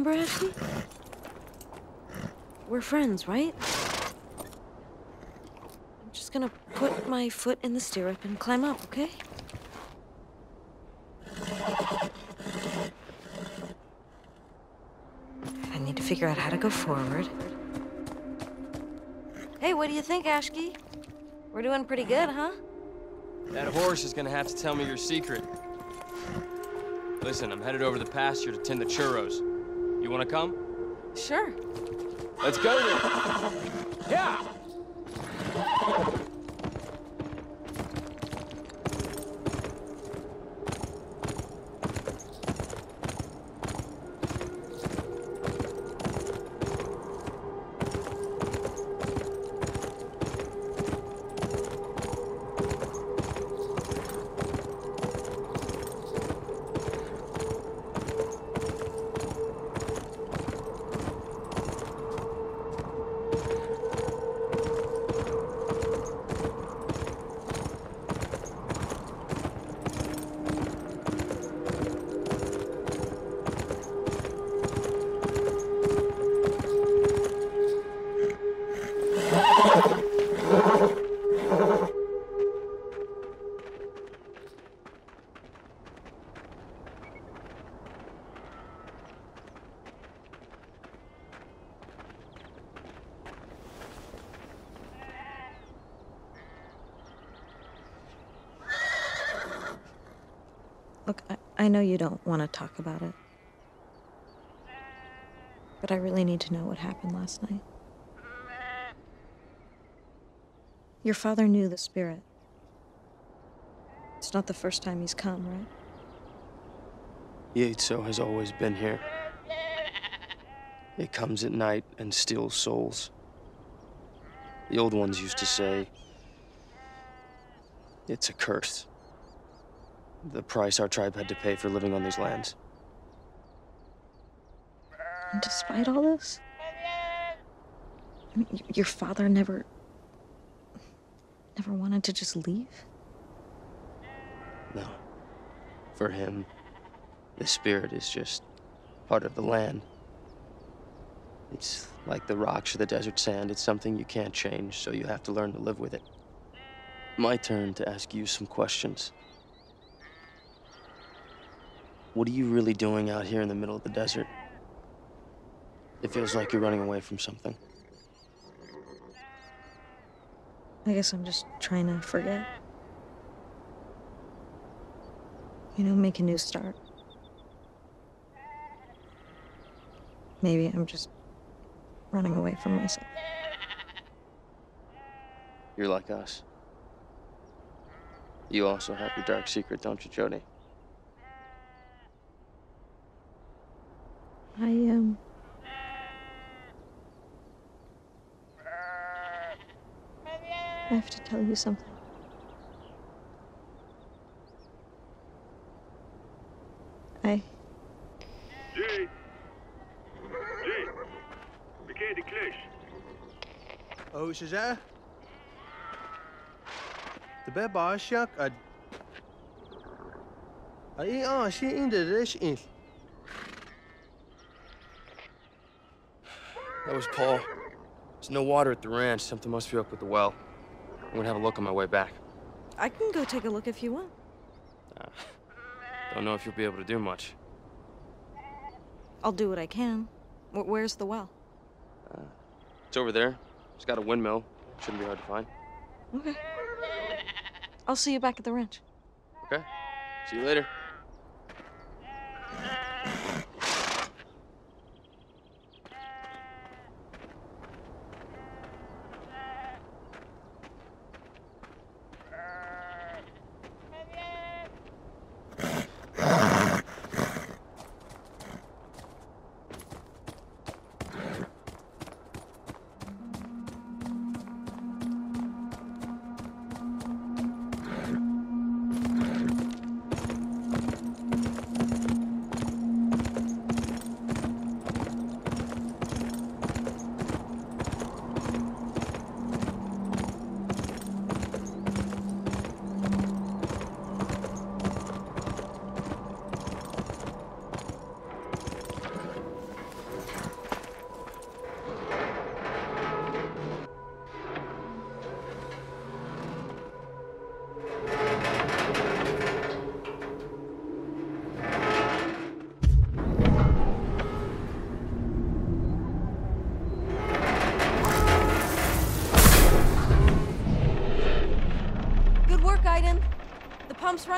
Remember Ashkii? We're friends, right? I'm just gonna put my foot in the stirrup and climb up, okay? I need to figure out how to go forward. Hey, what do you think, Ashkii? We're doing pretty good, huh? That horse is gonna have to tell me your secret. Listen, I'm headed over the pasture to tend the churros. You wanna come? Sure. Let's go. Yeah! Know you don't want to talk about it. But I really need to know what happened last night. Your father knew the spirit. It's not the first time he's come, right? Ye'iitsoh has always been here. It comes at night and steals souls. The old ones used to say, it's a curse. The price our tribe had to pay for living on these lands. And despite all this, I mean, your father never. never wanted to just leave? No. For him, the spirit is just part of the land. It's like the rocks or the desert sand. It's something you can't change, so you have to learn to live with it. My turn to ask you some questions. What are you really doing out here in the middle of the desert? It feels like you're running away from something. I guess I'm just trying to forget. You know, make a new start. Maybe I'm just running away from myself. You're like us. You also have your dark secret, don't you, Jodie? I, um. I have to tell you something. I. Jay! Jay! Bekijk de klus. Oh, is that? The bed bar shark. I. I eat on. She in the dish in. That was Paul. There's no water at the ranch. Something must be up with the well. I'm gonna have a look on my way back. I can go take a look if you want. Uh, don't know if you'll be able to do much. I'll do what I can. Wh- Where's the well? Uh, it's over there. It's got a windmill. Shouldn't be hard to find. Okay. I'll see you back at the ranch. Okay. See you later.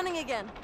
Running again.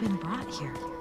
Been brought here?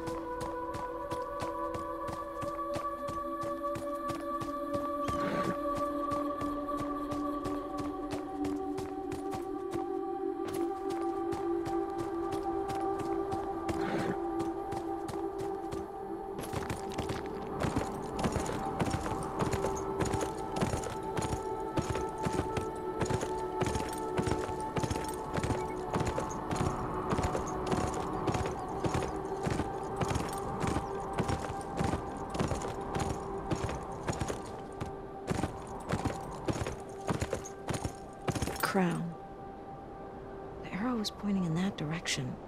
That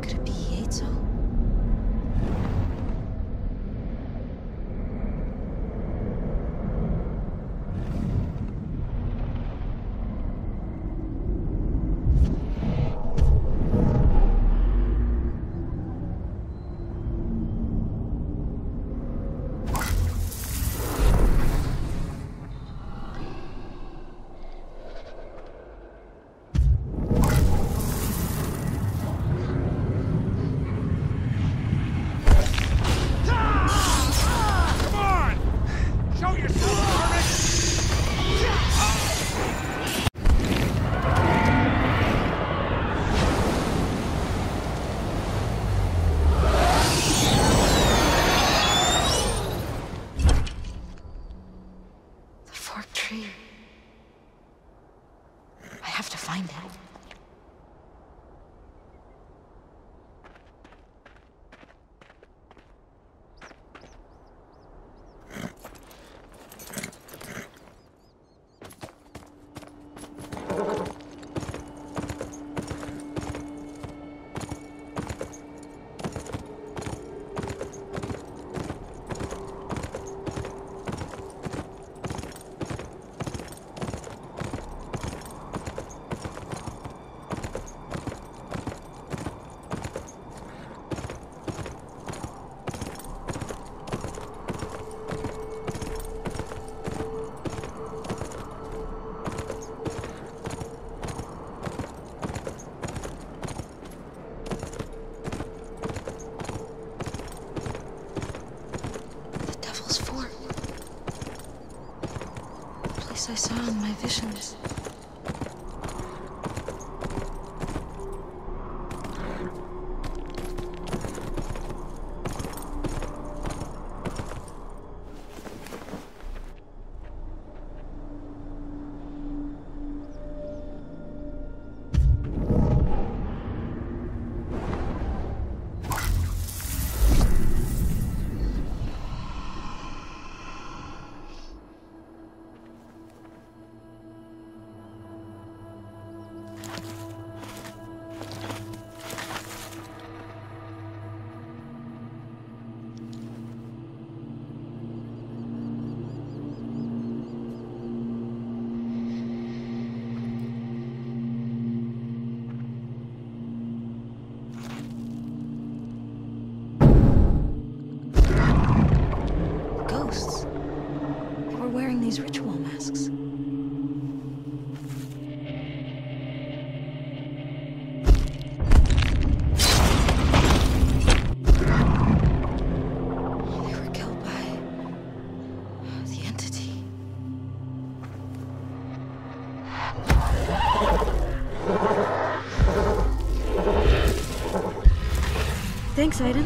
Crepiezzo? conditions. Thanks, Aiden.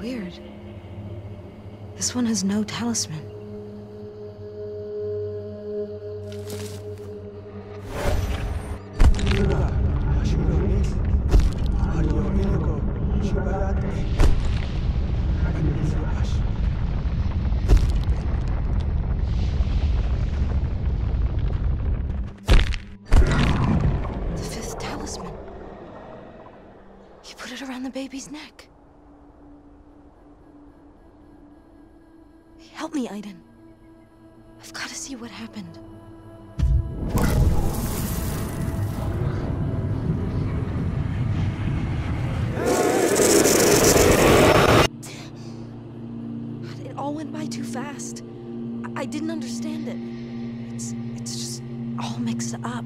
Weird. This one has no talisman. up.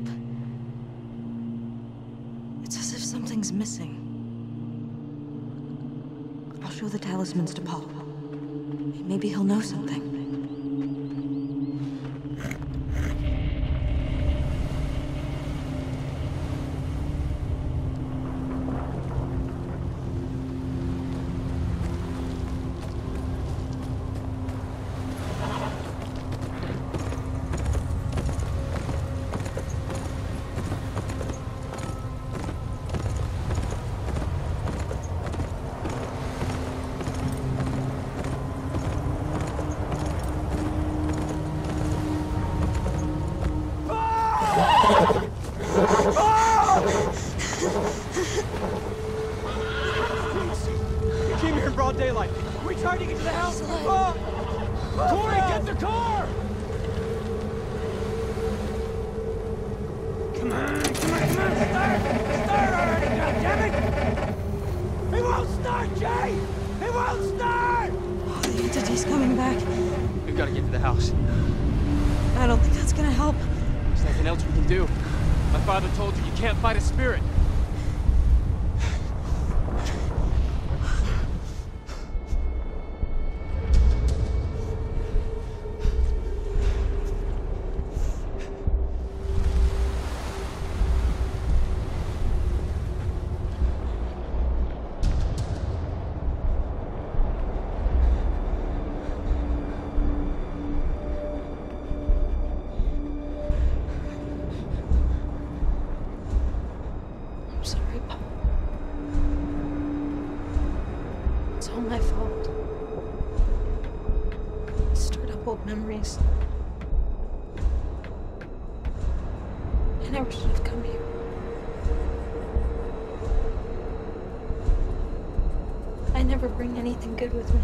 It's as if something's missing. I'll show the talismans to Paul. Maybe he'll know something. Tori, get the car! Come on, come on, come on, start! Start already, goddammit! He won't start, Jay! He won't start! Oh, the entity's coming back. We've got to get to the house. I don't think that's gonna help. There's nothing else we can do. My father told you you can't fight a spirit. Never should have come here. I never bring anything good with me.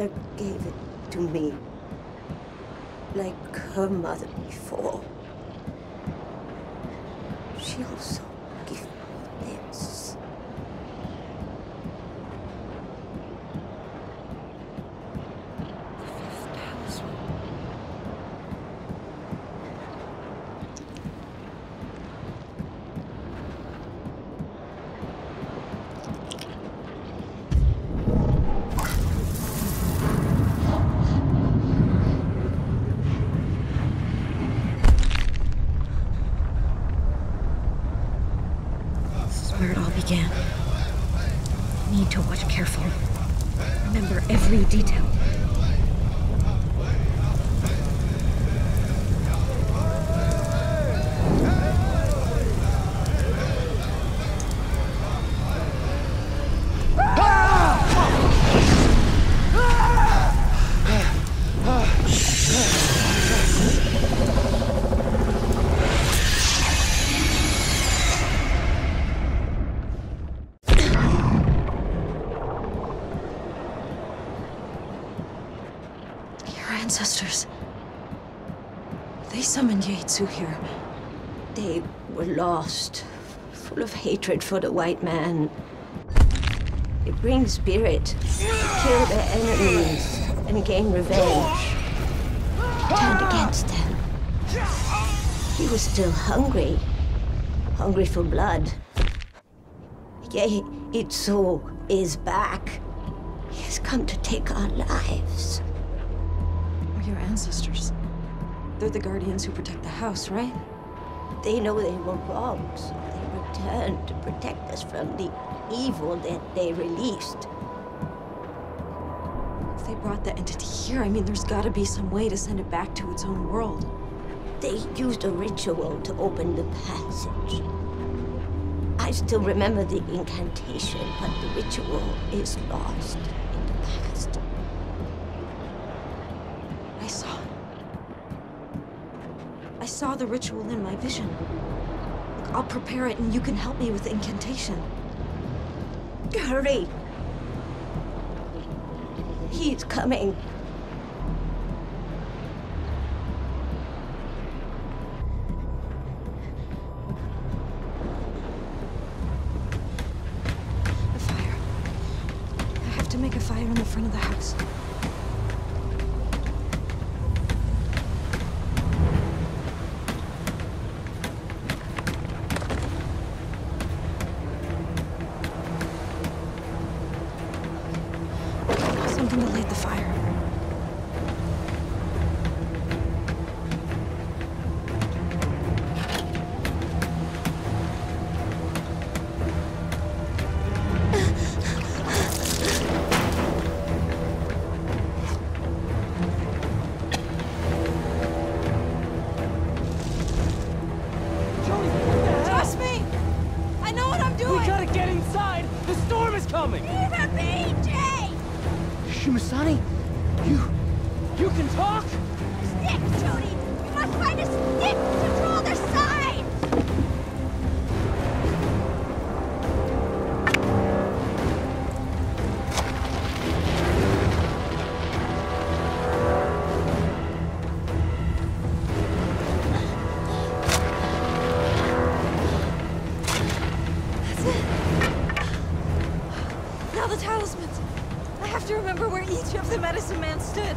Mother gave it to me. Like her mother before. She also gave me this. The fifth talisman. This is where it all began. You need to watch careful. Remember every detail. Your ancestors. They summoned Ye'iitsoh here. They were lost, full of hatred for the white man. They bring spirit, kill their enemies, and gain revenge. Turned against them. He was still hungry, hungry for blood. Yea, Itsu is back. He has come to take our lives. We're your ancestors. They're the guardians who protect the house, right? They know they were wrong, so they returned to protect us from the evil that they released. If they brought the entity here, I mean, there's gotta be some way to send it back to its own world. They used a ritual to open the passage. I still remember the incantation, but the ritual is lost in the past. saw the ritual in my vision. Look, I'll prepare it and you can help me with the incantation. Hurry! He's coming. fire. talismans. I have to remember where each of the medicine man stood.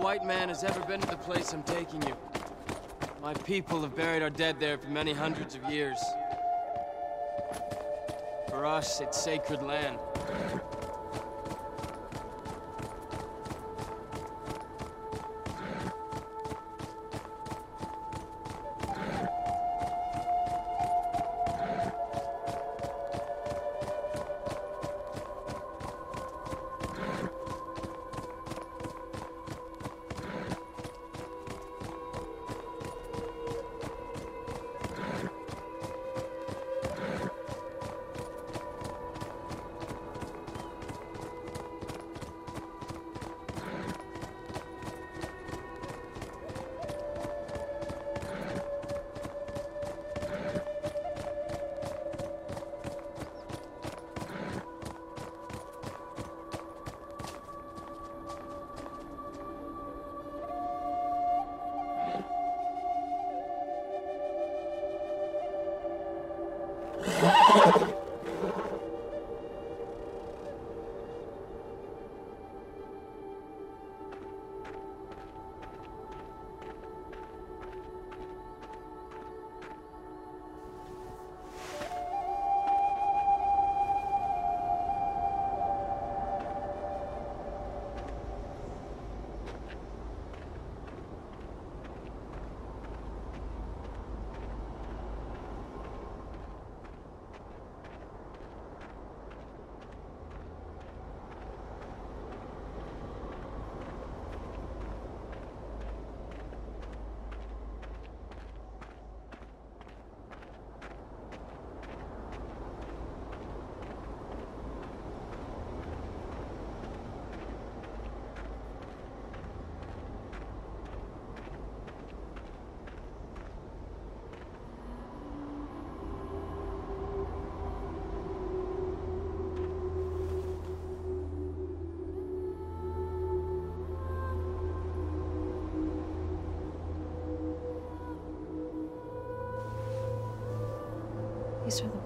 White man has ever been to the place I'm taking you. My people have buried our dead there for many hundreds of years. For us, it's sacred land.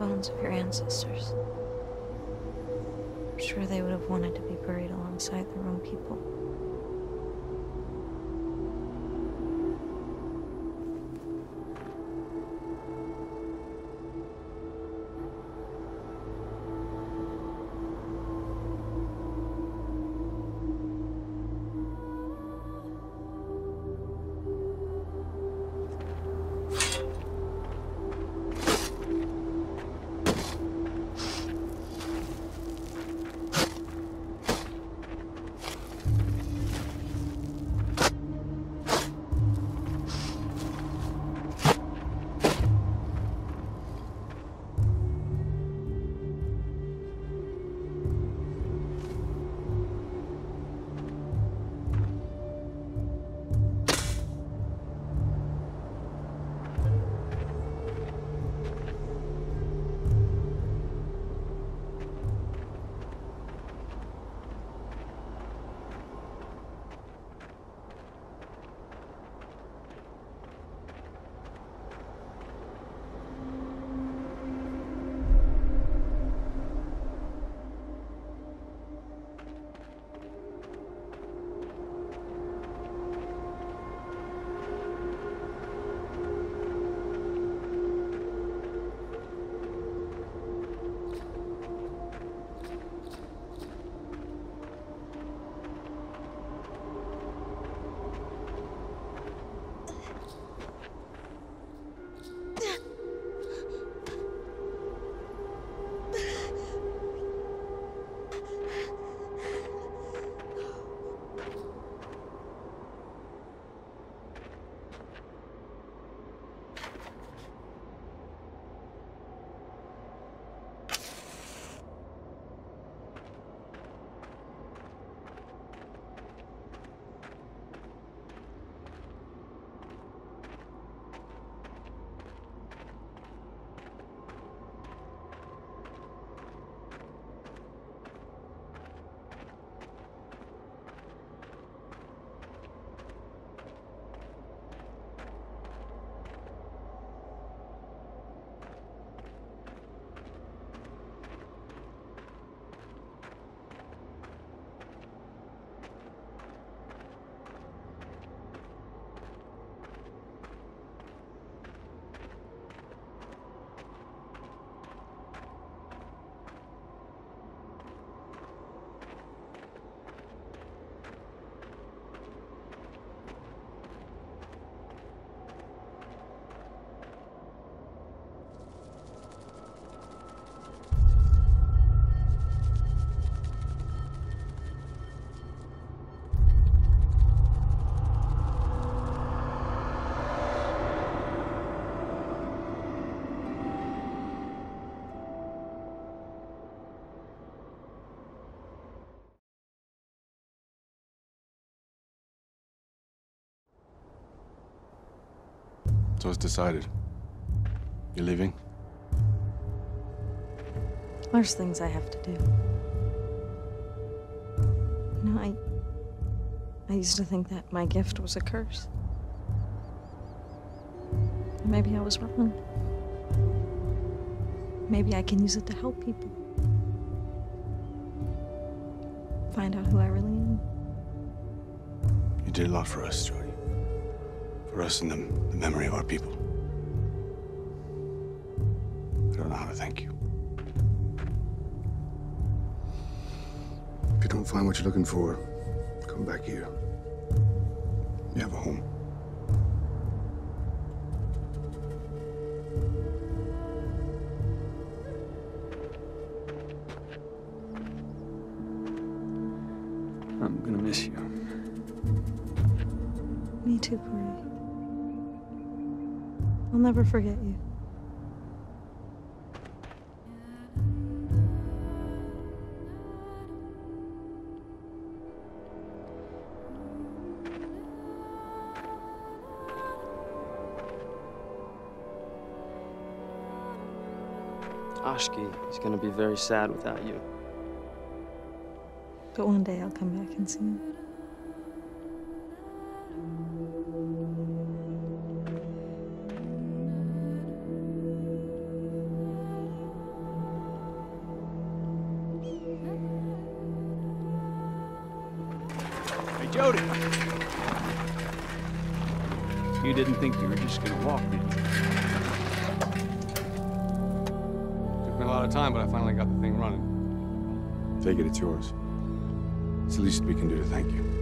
Bones of your ancestors. I'm sure they would have wanted to be buried alongside their own people. So it's decided. You're leaving? There's things I have to do. You know, I. I used to think that my gift was a curse. Maybe I was wrong. Maybe I can use it to help people. Find out who I really am. You did a lot for us, Jodie. For us and the, the memory of our people. I don't know how to thank you. If you don't find what you're looking for, come back here. You have a home. I'm gonna miss you. Me too, Corey. I'll never forget you. Ashkii is gonna be very sad without you. But one day I'll come back and see him. Jodie. You didn't think you were just gonna walk, did you? Took me a lot of time, but I finally got the thing running. Take it, it's yours. It's the least we can do to thank you.